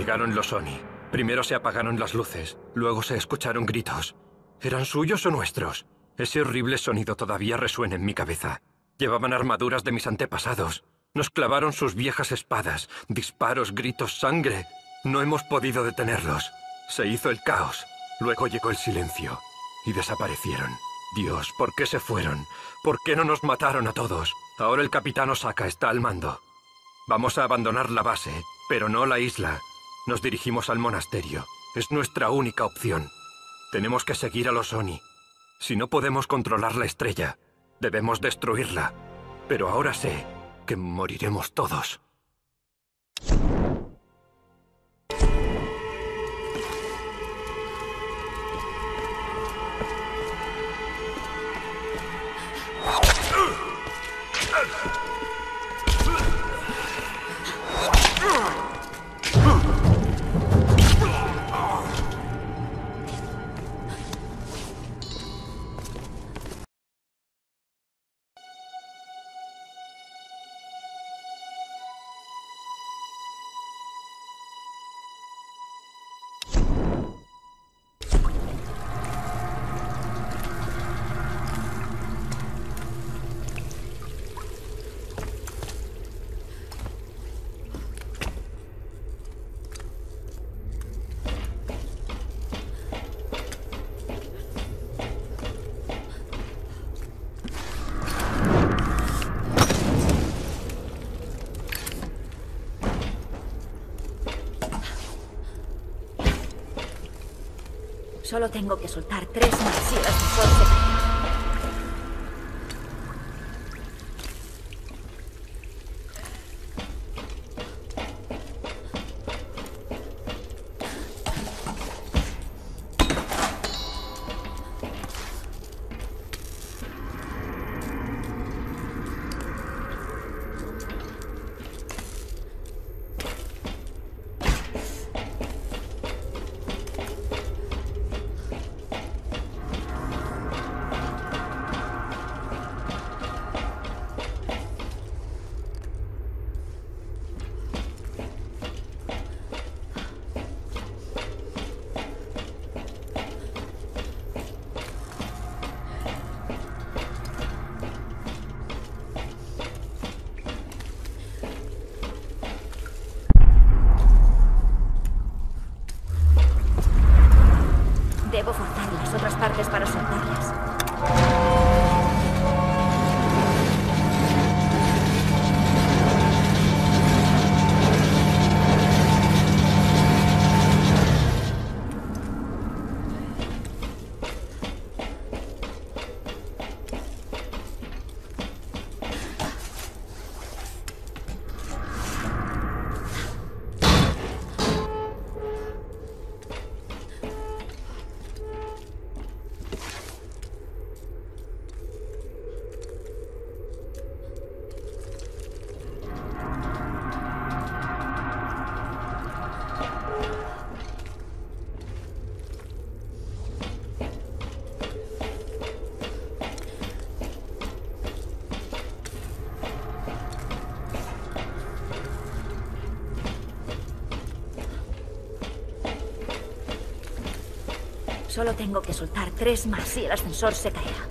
llegaron los Oni. Primero se apagaron las luces, luego se escucharon gritos. ¿Eran suyos o nuestros? Ese horrible sonido todavía resuena en mi cabeza. Llevaban armaduras de mis antepasados. Nos clavaron sus viejas espadas, disparos, gritos, sangre. No hemos podido detenerlos. Se hizo el caos. Luego llegó el silencio. Y desaparecieron. Dios, ¿por qué se fueron? ¿Por qué no nos mataron a todos? Ahora el capitán Osaka está al mando. Vamos a abandonar la base, pero no la isla. Nos dirigimos al monasterio. Es nuestra única opción. Tenemos que seguir a los Oni. Si no podemos controlar la estrella, debemos destruirla. Pero ahora sé que moriremos todos. Solo tengo que soltar tres más y el Solo tengo que soltar tres más y el ascensor se caerá.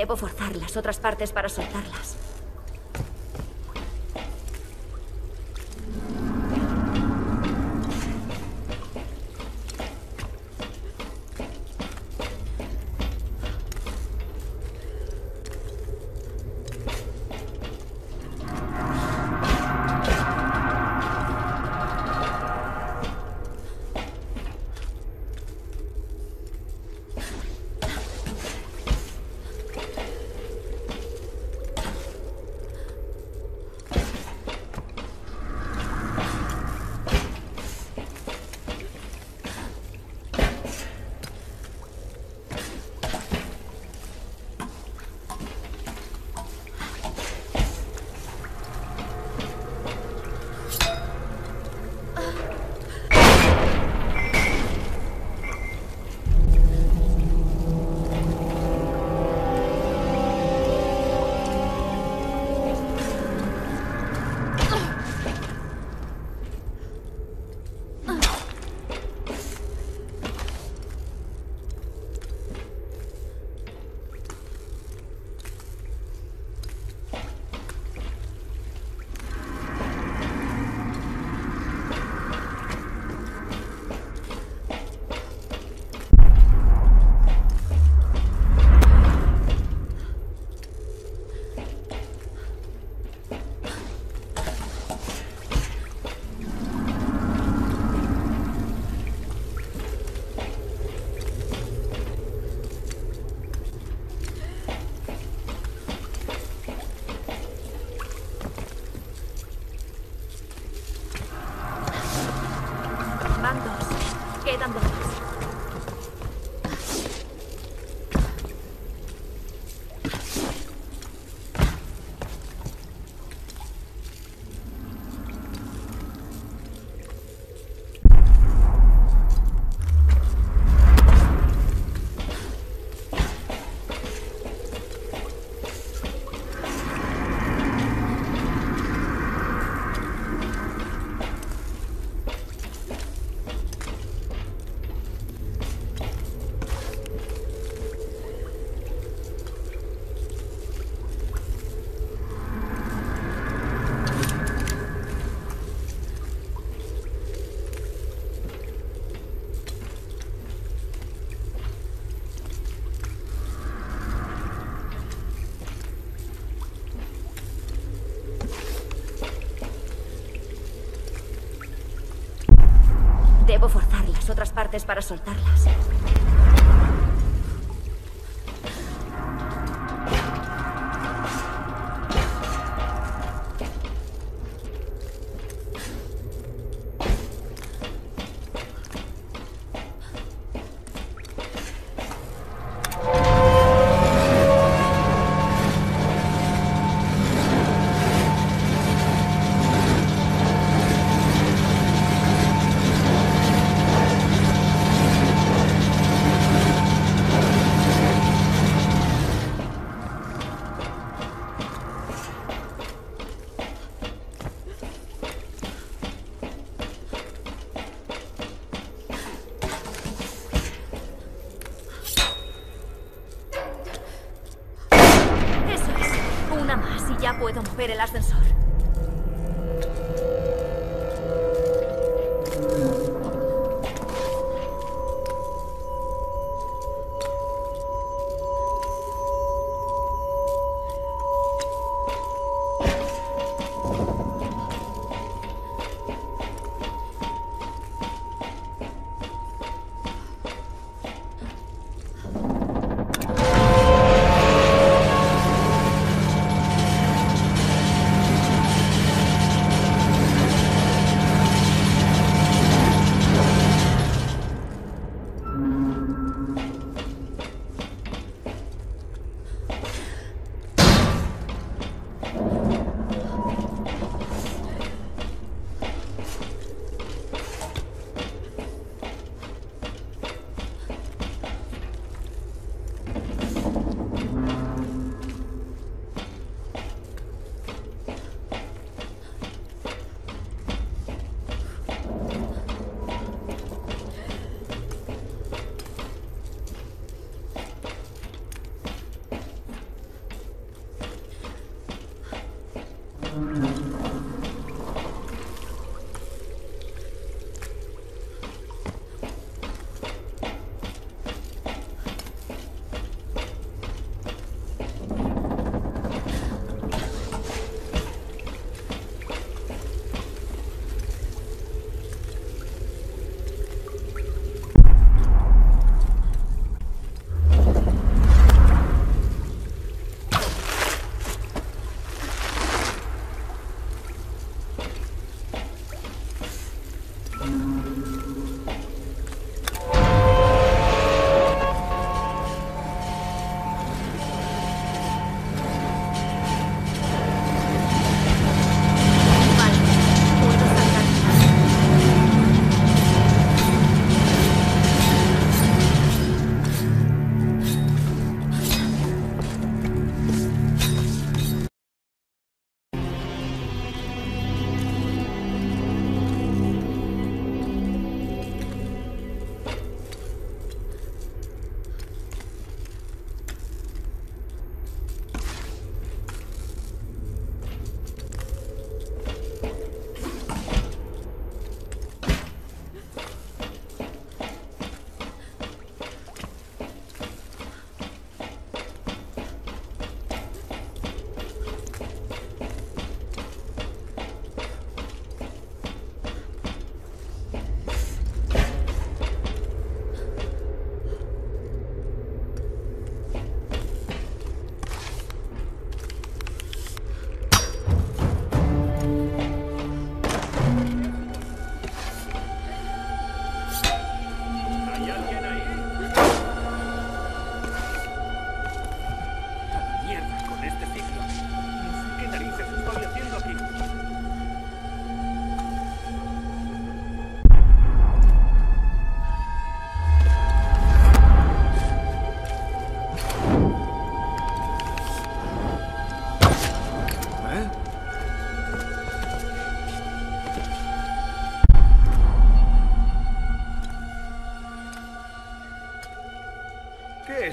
Debo forzar las otras partes para soltarlas. Otras partes para soltarlas.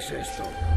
Es esto?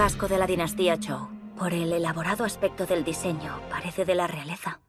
Casco de la dinastía Zhou. Por el elaborado aspecto del diseño, parece de la realeza.